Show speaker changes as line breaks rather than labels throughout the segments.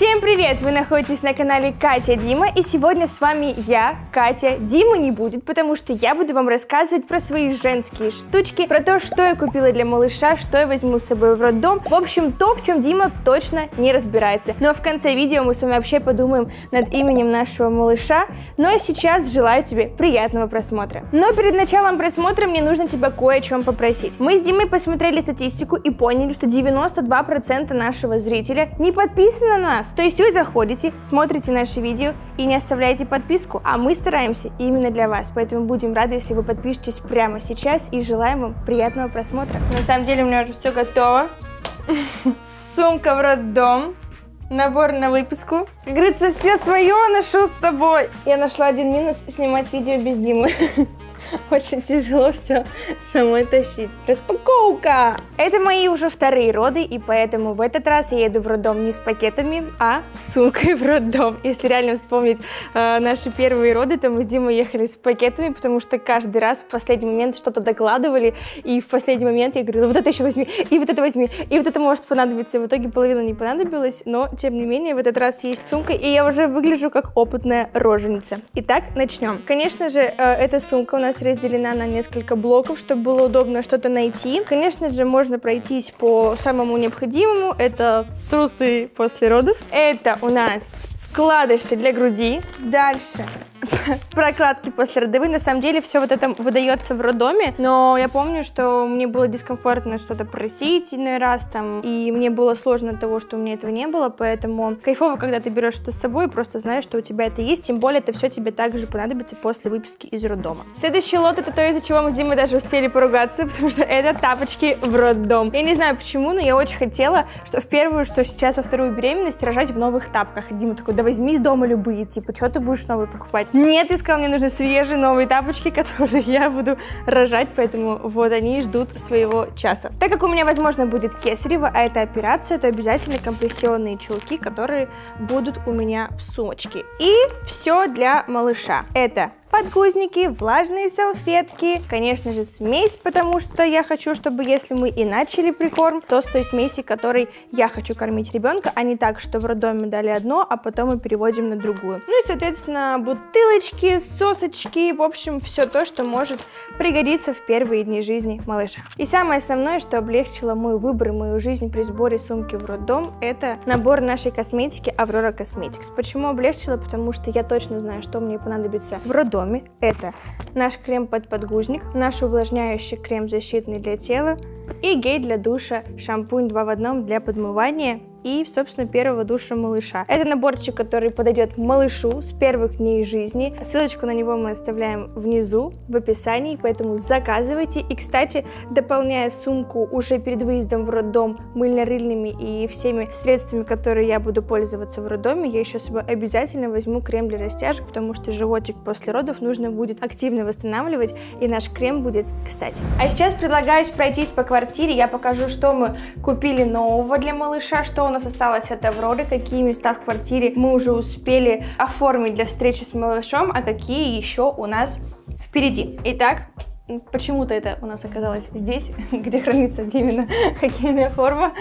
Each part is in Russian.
Всем привет! Вы находитесь на канале Катя Дима, и сегодня с вами я, Катя. Дима не будет, потому что я буду вам рассказывать про свои женские штучки, про то, что я купила для малыша, что я возьму с собой в роддом. В общем, то, в чем Дима точно не разбирается. Но в конце видео мы с вами вообще подумаем над именем нашего малыша. Ну а сейчас желаю тебе приятного просмотра. Но перед началом просмотра мне нужно тебя кое о чем попросить. Мы с Димой посмотрели статистику и поняли, что 92% нашего зрителя не подписаны на нас. То есть вы заходите, смотрите наши видео и не оставляете подписку, а мы стараемся именно для вас. Поэтому будем рады, если вы подпишетесь прямо сейчас и желаем вам приятного просмотра. На самом деле у меня уже все готово. Сумка в роддом. Набор на выписку. Как говорится, все свое ношу с собой. Я нашла один минус снимать видео без Димы. Очень тяжело все самой тащить. Распаковка! Это мои уже вторые роды, и поэтому в этот раз я еду в роддом не с пакетами, а с сумкой в роддом. Если реально вспомнить э, наши первые роды, то мы с Димой ехали с пакетами, потому что каждый раз в последний момент что-то докладывали, и в последний момент я говорила, вот это еще возьми, и вот это возьми, и вот это может понадобиться. В итоге половина не понадобилась, но тем не менее в этот раз есть сумка, и я уже выгляжу как опытная роженица. Итак, начнем. Конечно же, э, эта сумка у нас разделена на несколько блоков, чтобы было удобно что-то найти. Конечно же, можно пройтись по самому необходимому. Это трусы после родов. Это у нас вкладыши для груди. Дальше прокладки после родовой. На самом деле все вот это выдается в роддоме, но я помню, что мне было дискомфортно что-то просить иной раз там, и мне было сложно от того, что у меня этого не было, поэтому кайфово, когда ты берешь это с собой, просто знаешь, что у тебя это есть, тем более это все тебе также понадобится после выписки из роддома. Следующий лот это то, из-за чего мы с Димой даже успели поругаться, потому что это тапочки в роддом. Я не знаю почему, но я очень хотела, что в первую, что сейчас во вторую беременность рожать в новых тапках. И Дима такой, да возьми из дома любые, типа, что ты будешь новые покупать? Нет, ты сказал, мне нужны свежие новые тапочки, которые я буду рожать, поэтому вот они ждут своего часа. Так как у меня, возможно, будет кесарево, а это операция, то обязательно компрессионные чулки, которые будут у меня в сумочке. И все для малыша. Это подгузники, влажные салфетки, конечно же смесь, потому что я хочу, чтобы если мы и начали прикорм, то с той смеси, которой я хочу кормить ребенка, а не так, что в роддоме дали одно, а потом мы переводим на другую. Ну и, соответственно, бутылочки, сосочки, в общем, все то, что может пригодиться в первые дни жизни малыша. И самое основное, что облегчило мой выбор и мою жизнь при сборе сумки в роддом, это набор нашей косметики Aurora Cosmetics. Почему облегчило? Потому что я точно знаю, что мне понадобится в роддом доме. Это наш крем под подгузник, наш увлажняющий крем защитный для тела и гель для душа, шампунь 2 в 1 для подмывания и, собственно, первого душа малыша. Это наборчик, который подойдет малышу с первых дней жизни. Ссылочку на него мы оставляем внизу в описании, поэтому заказывайте. И, кстати, дополняя сумку уже перед выездом в роддом мыльно-рыльными и всеми средствами, которые я буду пользоваться в роддоме, я еще с собой обязательно возьму крем для растяжек, потому что животик после родов нужно будет активно восстанавливать, и наш крем будет кстати. А сейчас предлагаю пройтись по квартире, я покажу, что мы купили нового для малыша, что у нас осталось от Авроры, какие места в квартире мы уже успели оформить для встречи с малышом, а какие еще у нас впереди. Итак, Почему-то это у нас оказалось здесь, где хранится Димина хоккейная форма.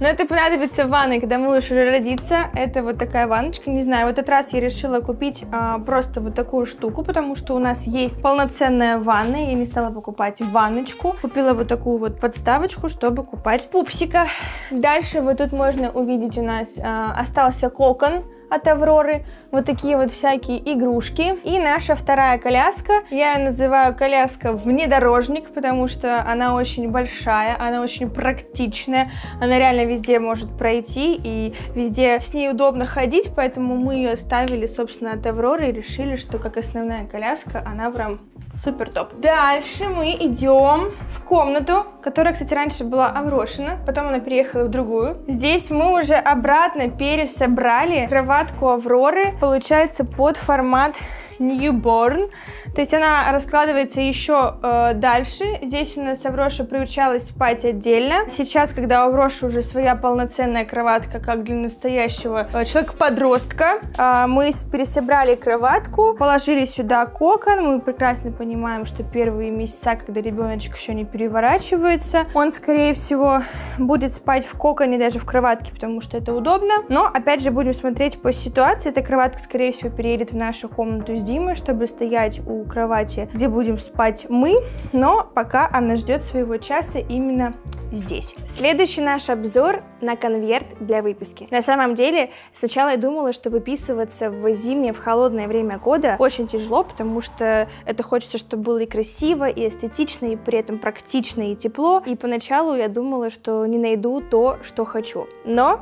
Но это понадобится в ванной, когда малыш уже родится. Это вот такая ванночка. Не знаю, в этот раз я решила купить а, просто вот такую штуку, потому что у нас есть полноценная ванна. Я не стала покупать ванночку. Купила вот такую вот подставочку, чтобы купать пупсика. Дальше вот тут можно увидеть у нас а, остался кокон от Авроры. Вот такие вот всякие игрушки. И наша вторая коляска. Я ее называю коляска внедорожник, потому что она очень большая, она очень практичная. Она реально везде может пройти и везде с ней удобно ходить, поэтому мы ее ставили, собственно, от Авроры и решили, что как основная коляска она прям Супер топ. Дальше мы идем в комнату, которая, кстати, раньше была оброшена, потом она переехала в другую. Здесь мы уже обратно пересобрали кроватку Авроры, получается, под формат Newborn. То есть она раскладывается еще э, дальше. Здесь у нас Авроша приучалась спать отдельно. Сейчас, когда у Авроши уже своя полноценная кроватка, как для настоящего э, человека-подростка, э, мы пересобрали кроватку, положили сюда кокон. Мы прекрасно понимаем, что первые месяца, когда ребеночек еще не переворачивается, он, скорее всего, будет спать в коконе, даже в кроватке, потому что это удобно. Но, опять же, будем смотреть по ситуации. Эта кроватка, скорее всего, переедет в нашу комнату Димой, чтобы стоять у кровати, где будем спать мы. Но пока она ждет своего часа именно здесь. Следующий наш обзор на конверт для выписки. На самом деле, сначала я думала, что выписываться в зимнее, в холодное время года очень тяжело, потому что это хочется, чтобы было и красиво, и эстетично, и при этом практично, и тепло. И поначалу я думала, что не найду то, что хочу. Но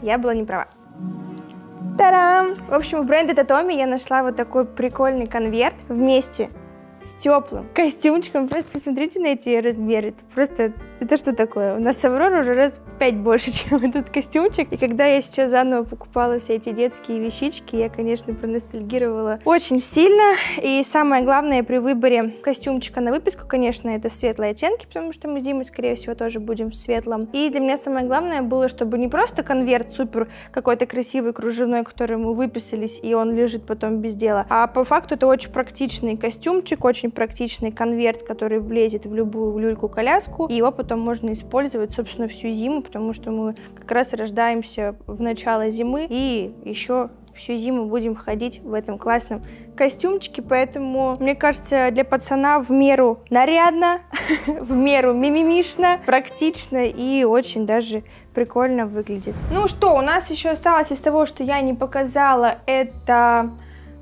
я была не права. Тарам! В общем, в бренде Татоми я нашла вот такой прикольный конверт вместе с теплым костюмчиком. Просто посмотрите на эти размеры. Это просто это что такое? У нас Аврора уже раз в пять больше, чем этот костюмчик. И когда я сейчас заново покупала все эти детские вещички, я, конечно, проностальгировала очень сильно. И самое главное при выборе костюмчика на выписку, конечно, это светлые оттенки, потому что мы с Димой, скорее всего, тоже будем в светлом. И для меня самое главное было, чтобы не просто конверт супер какой-то красивый, кружевной, который мы выписались, и он лежит потом без дела, а по факту это очень практичный костюмчик, очень практичный конверт, который влезет в любую люльку-коляску, и его потом можно использовать, собственно, всю зиму, потому что мы как раз рождаемся в начало зимы и еще всю зиму будем ходить в этом классном костюмчике, поэтому, мне кажется, для пацана в меру нарядно, в меру мимимишно, практично и очень даже прикольно выглядит. Ну что, у нас еще осталось из того, что я не показала, это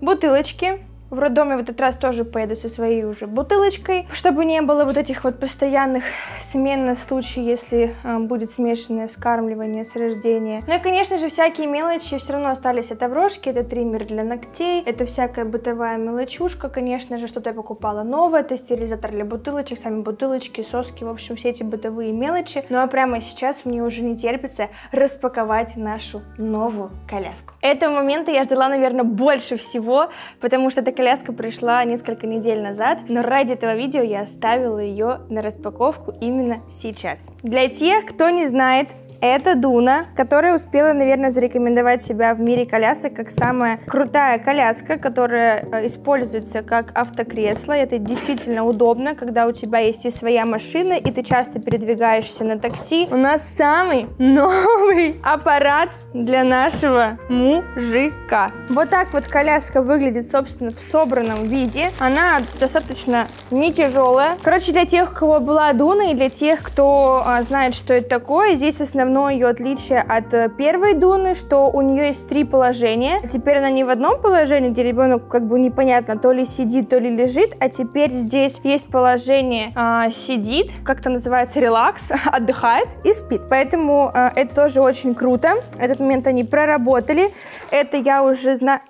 бутылочки. В роддоме в этот раз тоже поеду со своей уже бутылочкой, чтобы не было вот этих вот постоянных смен на случай, если э, будет смешанное вскармливание с рождения. Ну и, конечно же, всякие мелочи все равно остались от Аврошки. Это триммер для ногтей, это всякая бытовая мелочушка, конечно же, что-то я покупала новое, это стерилизатор для бутылочек, сами бутылочки, соски, в общем, все эти бытовые мелочи. Ну а прямо сейчас мне уже не терпится распаковать нашу новую коляску. Этого момента я ждала, наверное, больше всего, потому что это коляска пришла несколько недель назад, но ради этого видео я оставила ее на распаковку именно сейчас. Для тех, кто не знает, это Дуна, которая успела, наверное, зарекомендовать себя в мире колясок как самая крутая коляска, которая э, используется как автокресло. Это действительно удобно, когда у тебя есть и своя машина, и ты часто передвигаешься на такси. У нас самый новый аппарат для нашего мужика. Вот так вот коляска выглядит, собственно, в собранном виде. Она достаточно не тяжелая. Короче, для тех, у кого была Дуна, и для тех, кто а, знает, что это такое, здесь основной одно ее отличие от э, первой Дуны, что у нее есть три положения. Теперь она не в одном положении, где ребенок как бы непонятно, то ли сидит, то ли лежит, а теперь здесь есть положение э, сидит, как-то называется релакс, отдыхает и спит. Поэтому э, это тоже очень круто. Этот момент они проработали. Это я уже знаю...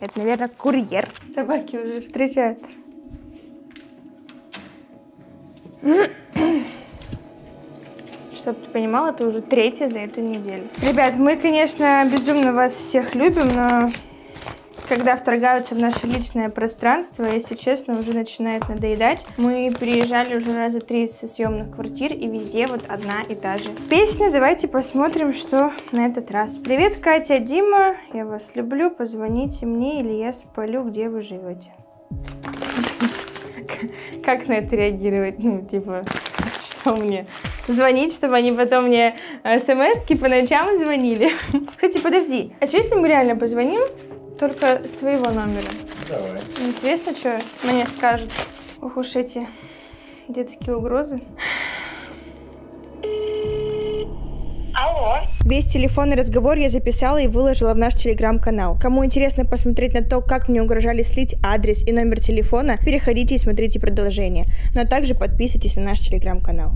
Это, наверное, курьер. Собаки уже встречают. Чтобы ты понимал, это уже третья за эту неделю. Ребят, мы, конечно, безумно вас всех любим, но когда вторгаются в наше личное пространство, если честно, уже начинает надоедать. Мы переезжали уже раза три со съемных квартир, и везде вот одна и та же песня. Давайте посмотрим, что на этот раз. Привет, Катя, Дима, я вас люблю, позвоните мне, или я спалю, где вы живете. Как на это реагировать? Ну, типа, что мне? Звонить, чтобы они потом мне э, смс по ночам звонили. Кстати, подожди, а что если мы реально позвоним только с твоего номера?
Давай.
Интересно, что мне скажут. Ох уж эти детские угрозы.
Алло.
Весь телефонный разговор я записала и выложила в наш телеграм-канал. Кому интересно посмотреть на то, как мне угрожали слить адрес и номер телефона, переходите и смотрите продолжение. Но также подписывайтесь на наш телеграм-канал.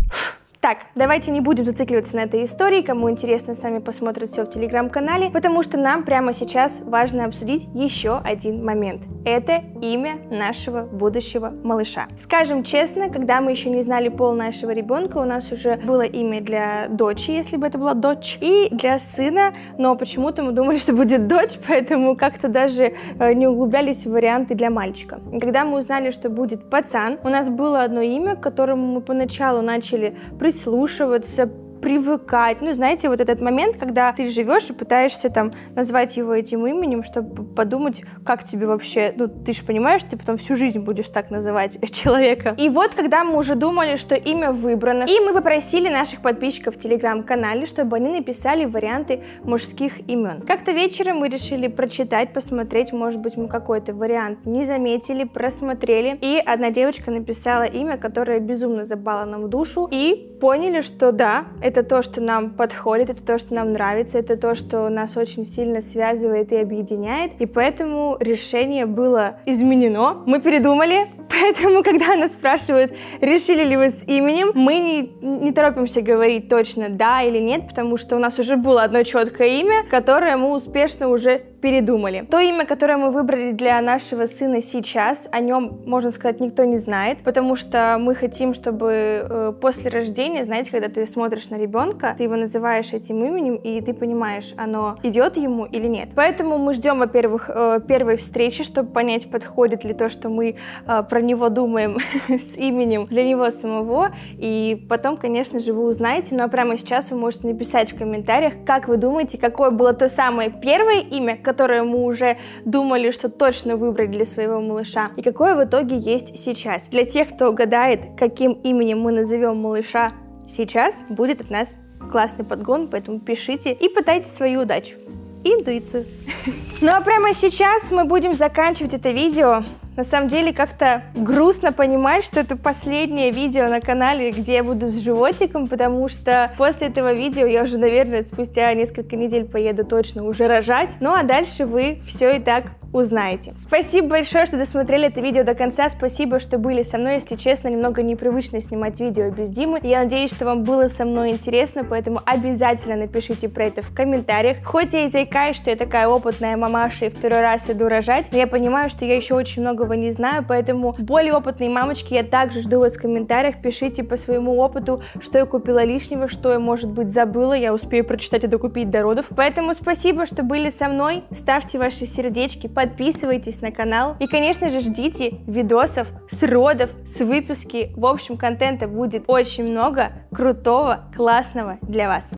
Так, давайте не будем зацикливаться на этой истории, кому интересно, сами посмотрят все в телеграм-канале, потому что нам прямо сейчас важно обсудить еще один момент. Это имя нашего будущего малыша. Скажем честно, когда мы еще не знали пол нашего ребенка, у нас уже было имя для дочери, если бы это была дочь, и для сына, но почему-то мы думали, что будет дочь, поэтому как-то даже э, не углублялись в варианты для мальчика. Когда мы узнали, что будет пацан, у нас было одно имя, к которому мы поначалу начали прислушиваться, привыкать. Ну, знаете, вот этот момент, когда ты живешь и пытаешься там назвать его этим именем, чтобы подумать, как тебе вообще, ну, ты же понимаешь, ты потом всю жизнь будешь так называть человека. И вот, когда мы уже думали, что имя выбрано, и мы попросили наших подписчиков в телеграм-канале, чтобы они написали варианты мужских имен. Как-то вечером мы решили прочитать, посмотреть, может быть, мы какой-то вариант не заметили, просмотрели, и одна девочка написала имя, которое безумно запало нам в душу, и поняли, что да, это это то, что нам подходит, это то, что нам нравится, это то, что нас очень сильно связывает и объединяет. И поэтому решение было изменено. Мы передумали, поэтому, когда нас спрашивают, решили ли вы с именем, мы не, не торопимся говорить точно да или нет, потому что у нас уже было одно четкое имя, которое мы успешно уже передумали. То имя, которое мы выбрали для нашего сына сейчас, о нем, можно сказать, никто не знает, потому что мы хотим, чтобы э, после рождения, знаете, когда ты смотришь на ребенка, ты его называешь этим именем, и ты понимаешь, оно идет ему или нет. Поэтому мы ждем, во-первых, э, первой встречи, чтобы понять, подходит ли то, что мы э, про него думаем с именем для него самого, и потом, конечно же, вы узнаете, но прямо сейчас вы можете написать в комментариях, как вы думаете, какое было то самое первое имя, которое мы уже думали, что точно выбрать для своего малыша, и какое в итоге есть сейчас. Для тех, кто гадает, каким именем мы назовем малыша сейчас, будет от нас классный подгон, поэтому пишите и пытайтесь свою удачу и интуицию. Ну а прямо сейчас мы будем заканчивать это видео. На самом деле как-то грустно понимать, что это последнее видео на канале, где я буду с животиком, потому что после этого видео я уже, наверное, спустя несколько недель поеду точно уже рожать. Ну а дальше вы все и так узнаете. Спасибо большое, что досмотрели это видео до конца. Спасибо, что были со мной. Если честно, немного непривычно снимать видео без Димы. Я надеюсь, что вам было со мной интересно, поэтому обязательно напишите про это в комментариях. Хоть я и заикаюсь, что я такая опытная мамаша и второй раз иду рожать, но я понимаю, что я еще очень многого не знаю, поэтому более опытные мамочки, я также жду вас в комментариях. Пишите по своему опыту, что я купила лишнего, что я, может быть, забыла. Я успею прочитать и докупить до родов. Поэтому спасибо, что были со мной. Ставьте ваши сердечки, подписывайтесь на канал и, конечно же, ждите видосов с родов, с выписки. В общем, контента будет очень много крутого, классного для вас.